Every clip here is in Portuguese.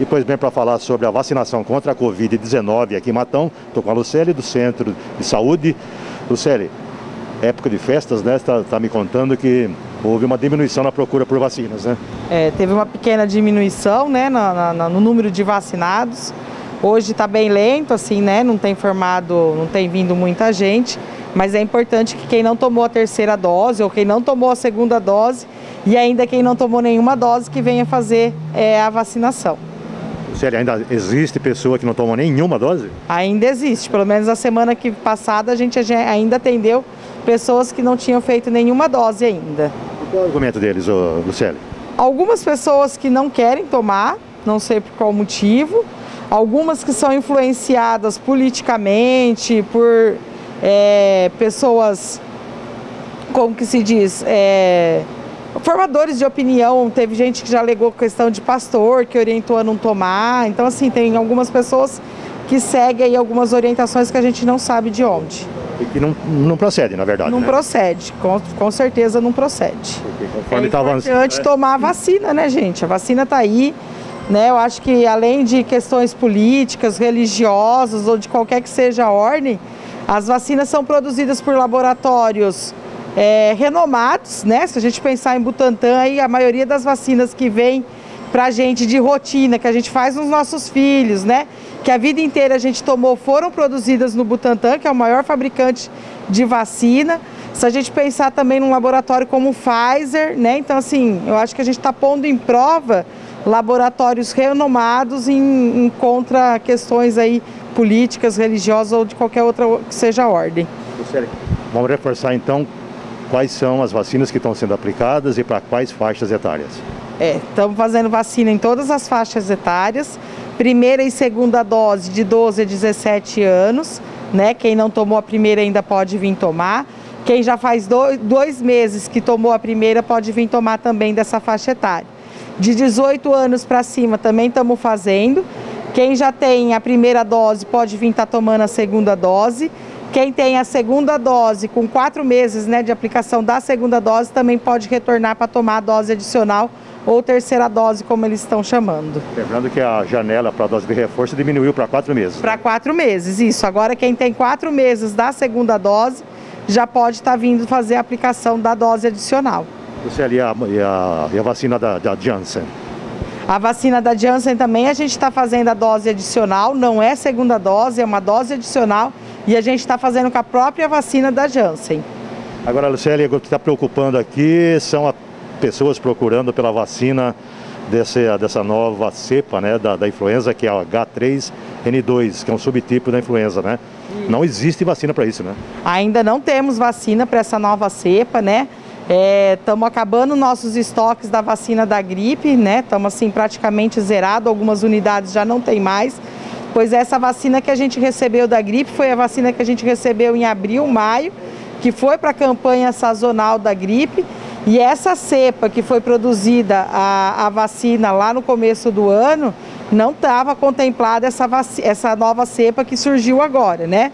E pois bem, para falar sobre a vacinação contra a Covid-19 aqui em Matão, estou com a Lucélia do Centro de Saúde. Lucélia, época de festas, né? Está tá me contando que houve uma diminuição na procura por vacinas, né? É, teve uma pequena diminuição, né, na, na, no número de vacinados. Hoje está bem lento, assim, né? Não tem formado, não tem vindo muita gente, mas é importante que quem não tomou a terceira dose ou quem não tomou a segunda dose e ainda quem não tomou nenhuma dose que venha fazer é, a vacinação. Sério, ainda existe pessoa que não tomou nenhuma dose? Ainda existe, pelo menos a semana que passada a gente ainda atendeu pessoas que não tinham feito nenhuma dose ainda. Qual é o argumento deles, Luciele? Algumas pessoas que não querem tomar, não sei por qual motivo, algumas que são influenciadas politicamente por é, pessoas, como que se diz, é, formadores de opinião, teve gente que já alegou questão de pastor, que orientou a não tomar. Então, assim, tem algumas pessoas que seguem aí algumas orientações que a gente não sabe de onde. E que não, não procede, na verdade. Não né? procede, com, com certeza não procede. Porque conforme é importante tomar a vacina, né, gente? A vacina está aí. Né? Eu acho que além de questões políticas, religiosas ou de qualquer que seja a ordem, as vacinas são produzidas por laboratórios é, renomados, né? Se a gente pensar em Butantan, aí a maioria das vacinas que vem para a gente de rotina, que a gente faz nos nossos filhos, né? Que a vida inteira a gente tomou, foram produzidas no Butantan, que é o maior fabricante de vacina. Se a gente pensar também num laboratório como o Pfizer, né? Então, assim, eu acho que a gente está pondo em prova laboratórios renomados em, em contra questões aí políticas, religiosas ou de qualquer outra que seja a ordem. Vamos reforçar então quais são as vacinas que estão sendo aplicadas e para quais faixas etárias? É, estamos fazendo vacina em todas as faixas etárias, primeira e segunda dose de 12 a 17 anos, né? Quem não tomou a primeira ainda pode vir tomar. Quem já faz dois, dois meses que tomou a primeira pode vir tomar também dessa faixa etária. De 18 anos para cima também estamos fazendo. Quem já tem a primeira dose pode vir estar tá tomando a segunda dose. Quem tem a segunda dose, com quatro meses né, de aplicação da segunda dose, também pode retornar para tomar a dose adicional ou terceira dose, como eles estão chamando. Lembrando que a janela para a dose de reforço diminuiu para quatro meses. Para quatro meses, isso. Agora, quem tem quatro meses da segunda dose, já pode estar tá vindo fazer a aplicação da dose adicional. Você ali a, e a, a vacina da, da Janssen? A vacina da Janssen também a gente está fazendo a dose adicional, não é segunda dose, é uma dose adicional e a gente está fazendo com a própria vacina da Janssen. Agora, Lucélia, o que está preocupando aqui são as pessoas procurando pela vacina desse, dessa nova cepa né, da, da influenza, que é a H3N2, que é um subtipo da influenza, né? Não existe vacina para isso, né? Ainda não temos vacina para essa nova cepa, né? Estamos é, acabando nossos estoques da vacina da gripe, né? Estamos assim praticamente zerado, algumas unidades já não tem mais pois essa vacina que a gente recebeu da gripe foi a vacina que a gente recebeu em abril, maio, que foi para a campanha sazonal da gripe. E essa cepa que foi produzida, a, a vacina lá no começo do ano, não estava contemplada essa, essa nova cepa que surgiu agora, né?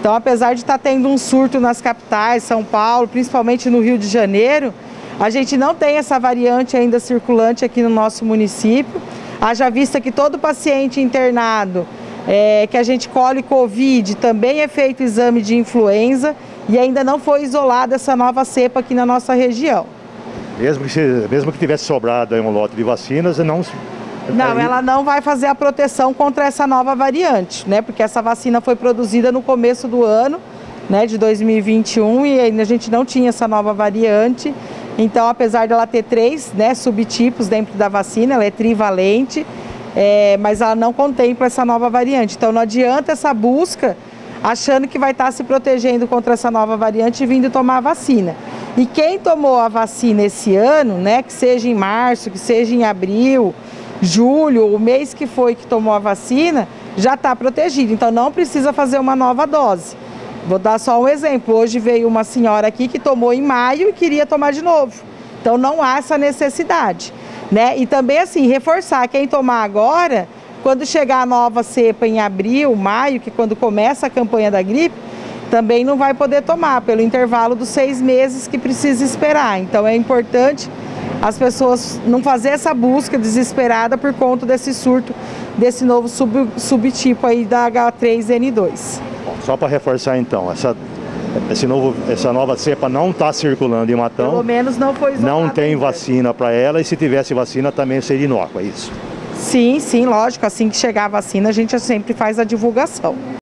Então, apesar de estar tá tendo um surto nas capitais, São Paulo, principalmente no Rio de Janeiro, a gente não tem essa variante ainda circulante aqui no nosso município. Haja vista que todo paciente internado é, que a gente colhe Covid, também é feito exame de influenza e ainda não foi isolada essa nova cepa aqui na nossa região. Mesmo que, mesmo que tivesse sobrado um lote de vacinas, não... Não, ela não vai fazer a proteção contra essa nova variante, né? Porque essa vacina foi produzida no começo do ano, né, de 2021 e ainda a gente não tinha essa nova variante. Então, apesar dela ter três né, subtipos dentro da vacina, ela é trivalente, é, mas ela não contempla essa nova variante. Então não adianta essa busca achando que vai estar se protegendo contra essa nova variante e vindo tomar a vacina. E quem tomou a vacina esse ano, né, que seja em março, que seja em abril, julho, o mês que foi que tomou a vacina, já está protegido. Então não precisa fazer uma nova dose. Vou dar só um exemplo. Hoje veio uma senhora aqui que tomou em maio e queria tomar de novo. Então não há essa necessidade. Né? E também assim, reforçar, quem tomar agora, quando chegar a nova cepa em abril, maio, que é quando começa a campanha da gripe, também não vai poder tomar, pelo intervalo dos seis meses que precisa esperar. Então é importante as pessoas não fazer essa busca desesperada por conta desse surto desse novo sub, subtipo aí da H3N2. Só para reforçar então, essa esse novo, essa nova cepa não está circulando em Matão. Pelo menos não foi Não tem ainda. vacina para ela e se tivesse vacina também seria inócua, é isso? Sim, sim, lógico. Assim que chegar a vacina, a gente sempre faz a divulgação.